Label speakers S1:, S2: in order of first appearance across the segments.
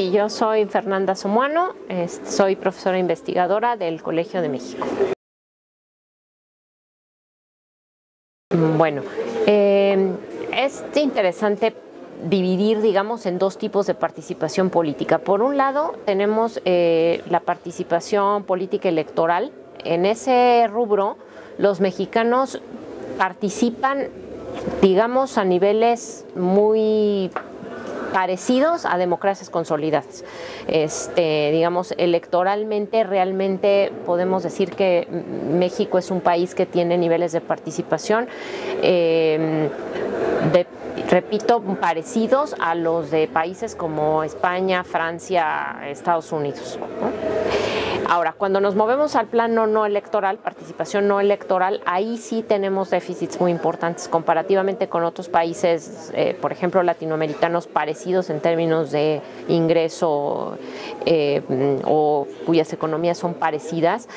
S1: Sí, yo soy Fernanda Somuano, soy profesora investigadora del Colegio de México. Bueno, eh, es interesante dividir, digamos, en dos tipos de participación política. Por un lado, tenemos eh, la participación política electoral. En ese rubro, los mexicanos participan, digamos, a niveles muy parecidos a democracias consolidadas. Este, digamos, electoralmente realmente podemos decir que México es un país que tiene niveles de participación eh, de repito, parecidos a los de países como España, Francia, Estados Unidos. Ahora, cuando nos movemos al plano no electoral, participación no electoral, ahí sí tenemos déficits muy importantes comparativamente con otros países, eh, por ejemplo, latinoamericanos parecidos en términos de ingreso eh, o cuyas economías son parecidas.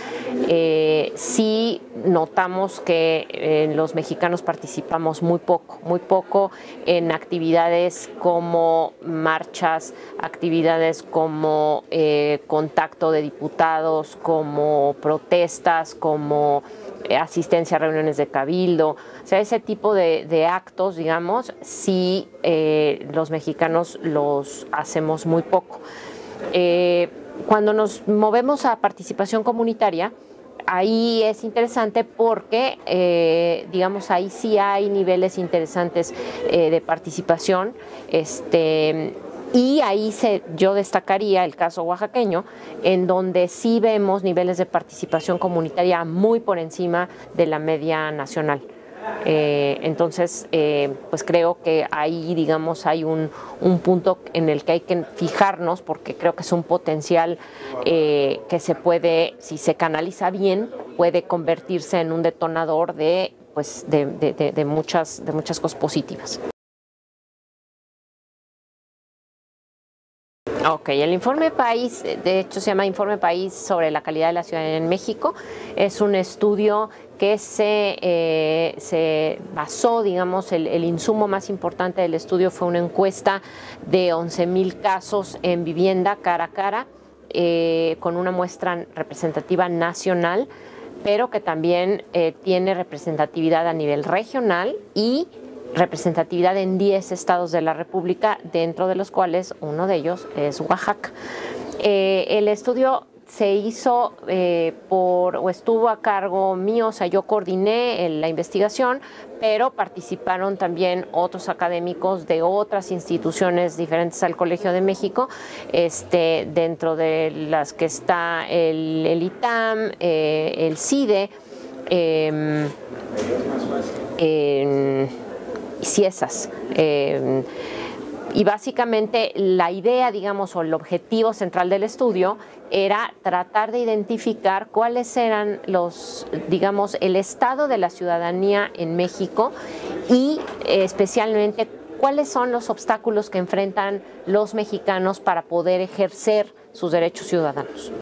S1: Eh, sí notamos que los mexicanos participamos muy poco, muy poco en actividades como marchas, actividades como contacto de diputados como protestas, como eh, asistencia a reuniones de cabildo, o sea, ese tipo de, actos, digamos, sí eh, los mexicanos los hacemos muy poco. Eh, cuando nos movemos a participación comunitaria, ahí es interesante porque, digamos, ahí sí hay niveles interesantes de participación. Este, y ahí se, yo destacaría el caso oaxaqueño, en donde sí vemos niveles de participación comunitaria muy por encima de la media nacional. Eh, entonces, eh, pues creo que ahí, digamos, hay un, punto en el que hay que fijarnos porque creo que es un potencial eh, que se puede, si se canaliza bien, puede convertirse en un detonador de, pues, de muchas, de muchas cosas positivas. Ok, el informe país, de hecho se llama Informe País sobre la calidad de la ciudadanía en México, es un estudio que se, eh, se basó, digamos, el, insumo más importante del estudio fue una encuesta de 11 mil casos en vivienda cara a cara, eh, con una muestra representativa nacional, pero que también eh, tiene representatividad a nivel regional y representatividad en 10 estados de la República, dentro de los cuales uno de ellos es Oaxaca. Eh, el estudio se hizo eh, por, o estuvo a cargo mío, o sea, yo coordiné la investigación, pero participaron también otros académicos de otras instituciones diferentes al Colegio de México, este, dentro de las que está el, ITAM, eh, el CIDE, em, Eh, y básicamente la idea, digamos, o el objetivo central del estudio era tratar de identificar cuáles eran los, digamos, el estado de la ciudadanía en México y especialmente cuáles son los obstáculos que enfrentan los mexicanos para poder ejercer sus derechos ciudadanos.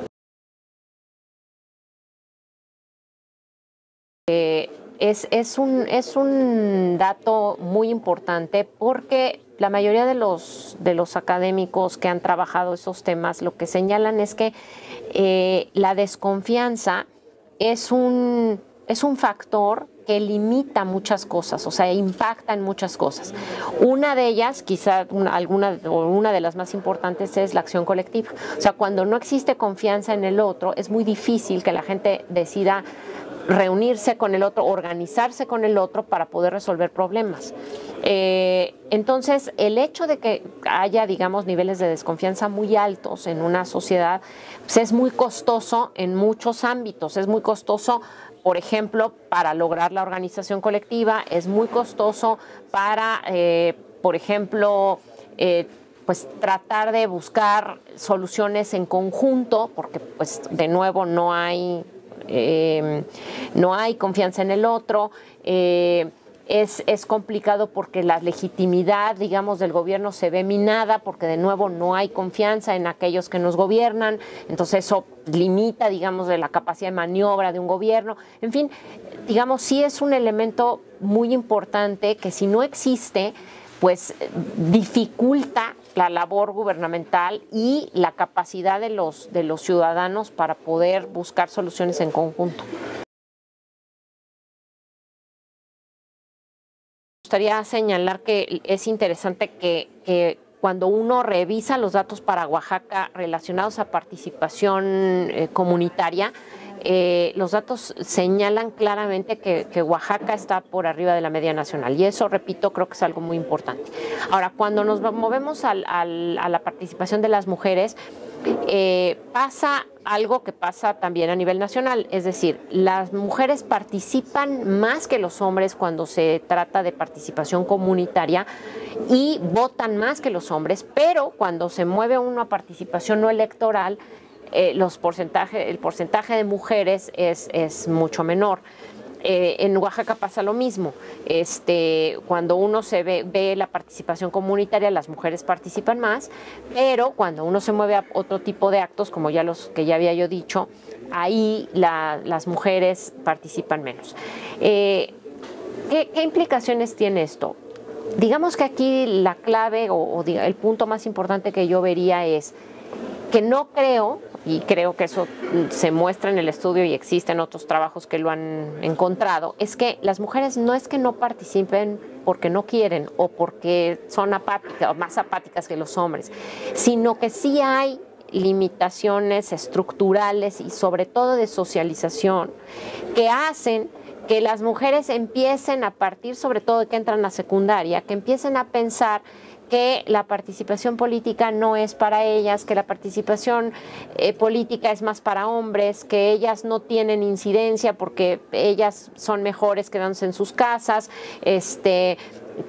S1: Eh, es, un, es un dato muy importante porque la mayoría de los, de los académicos que han trabajado esos temas lo que señalan es que eh, la desconfianza es un, es un factor que limita muchas cosas, o sea, impacta en muchas cosas. Una de ellas, quizá alguna o una de las más importantes es la acción colectiva. O sea, cuando no existe confianza en el otro, es muy difícil que la gente decida reunirse con el otro, organizarse con el otro para poder resolver problemas. Eh, entonces, el hecho de que haya, digamos, niveles de desconfianza muy altos en una sociedad, pues es muy costoso en muchos ámbitos. Es muy costoso, por ejemplo, para lograr la organización colectiva, es muy costoso para, eh, por ejemplo, eh, pues tratar de buscar soluciones en conjunto, porque pues de nuevo no hay Em, no hay confianza en el otro. Eh, es, es, complicado porque la legitimidad, digamos, del gobierno se ve minada porque de nuevo no hay confianza en aquellos que nos gobiernan, entonces eso limita, digamos, de la capacidad de maniobra de un gobierno. En fin, digamos, sí es un elemento muy importante que si no existe, pues dificulta la labor gubernamental y la capacidad de los, de los ciudadanos para poder buscar soluciones en conjunto. Me gustaría señalar que es interesante que, cuando uno revisa los datos para Oaxaca relacionados a participación eh, comunitaria, eh, los datos señalan claramente que, Oaxaca está por arriba de la media nacional y eso, repito, creo que es algo muy importante. Ahora, cuando nos movemos a la participación de las mujeres, eh, pasa algo que pasa también a nivel nacional, es decir, las mujeres participan más que los hombres cuando se trata de participación comunitaria y votan más que los hombres, pero cuando se mueve una participación no electoral, eh, los porcentaje, el porcentaje de mujeres es, es mucho menor. Eh, en Oaxaca pasa lo mismo. Este, cuando uno se ve, ve, la participación comunitaria, las mujeres participan más, pero cuando uno se mueve a otro tipo de actos, como ya los que ya había yo dicho, ahí las mujeres participan menos. Eh, ¿qué, implicaciones tiene esto? Digamos que aquí la clave o el punto más importante que yo vería es que no creo y creo que eso se muestra en el estudio y existen otros trabajos que lo han encontrado, es que las mujeres no es que no participen porque no quieren o porque son apáticas o más apáticas que los hombres, sino que sí hay limitaciones estructurales y sobre todo de socialización que hacen que las mujeres empiecen a partir sobre todo de que entran a secundaria, que empiecen a pensar que la participación política no es para ellas, que la participación eh, política es más para hombres, que ellas no tienen incidencia porque ellas son mejores quedándose en sus casas, este,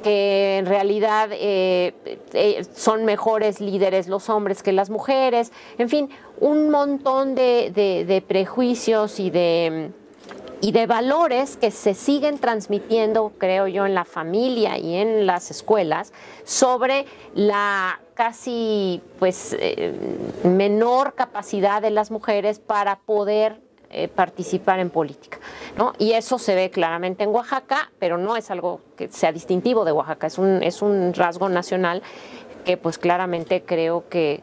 S1: que en realidad eh, eh, son mejores líderes los hombres que las mujeres, en fin, un montón de prejuicios y de y de valores que se siguen transmitiendo, creo yo, en la familia y en las escuelas sobre la casi pues eh, menor capacidad de las mujeres para poder eh, participar en política. ¿no? Y eso se ve claramente en Oaxaca, pero no es algo que sea distintivo de Oaxaca, es un, es un rasgo nacional que pues claramente creo que,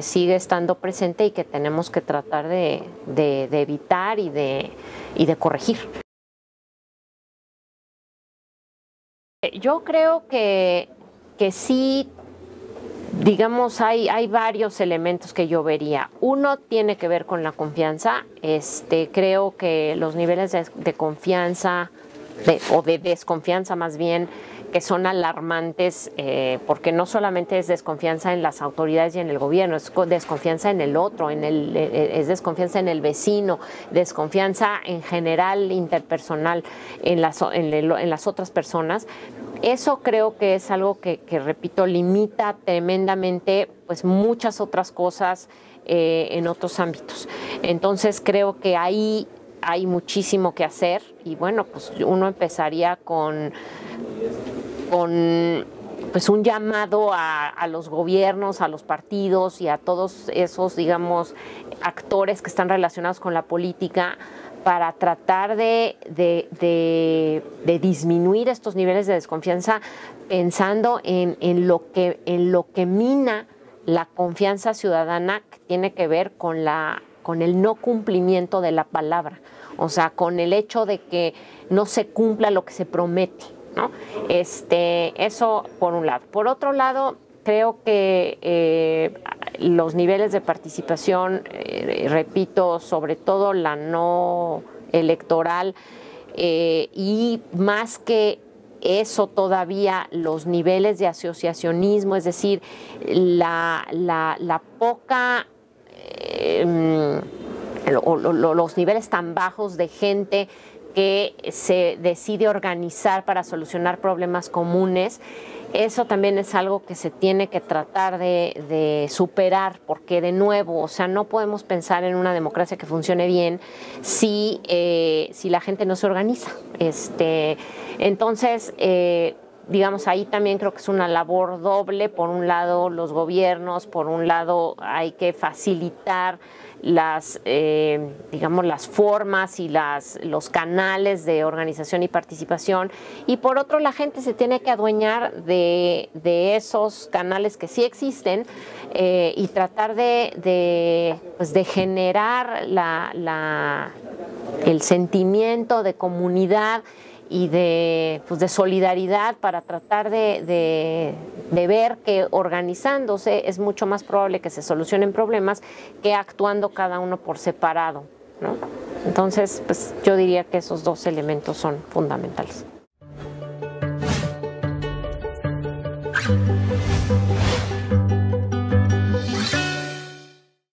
S1: sigue estando presente y que tenemos que tratar de, evitar y de, y de corregir. Yo creo que, que sí, digamos, hay, hay varios elementos que yo vería. Uno tiene que ver con la confianza. Este, creo que los niveles de, confianza o de desconfianza más bien que son alarmantes, eh, porque no solamente es desconfianza en las autoridades y en el gobierno, es desconfianza en el otro, en el, eh, eh, es desconfianza en el vecino, desconfianza en general interpersonal en las, en, las otras personas. Eso creo que es algo que, repito, limita tremendamente pues, muchas otras cosas en otros ámbitos. Entonces creo que ahí hay muchísimo que hacer y bueno, pues uno empezaría con con pues un llamado a, los gobiernos, a los partidos y a todos esos, digamos, actores que están relacionados con la política para tratar de, de, disminuir estos niveles de desconfianza pensando en, en, lo que, en lo que mina la confianza ciudadana que tiene que ver con, la, con el no cumplimiento de la palabra, o sea, con el hecho de que no se cumpla lo que se promete. Este, eso por un lado. Por otro lado, creo que eh, los niveles de participación, eh, repito, sobre todo la no electoral, eh, y más que eso todavía los niveles de asociacionismo, es decir, la, la poca, los niveles tan bajos de gente que se decide organizar para solucionar problemas comunes, eso también es algo que se tiene que tratar de, superar, porque de nuevo, o sea, no podemos pensar en una democracia que funcione bien si, eh, si la gente no se organiza. Este, entonces, eh, digamos, ahí también creo que es una labor doble. Por un lado, los gobiernos, por un lado, hay que facilitar las, eh, digamos, las formas y las, los canales de organización y participación. Y por otro, la gente se tiene que adueñar de, esos canales que sí existen eh, y tratar de, de, pues, de generar la, el sentimiento de comunidad y de, pues de solidaridad para tratar de, ver que organizándose es mucho más probable que se solucionen problemas que actuando cada uno por separado. ¿no? Entonces, pues yo diría que esos dos elementos son fundamentales.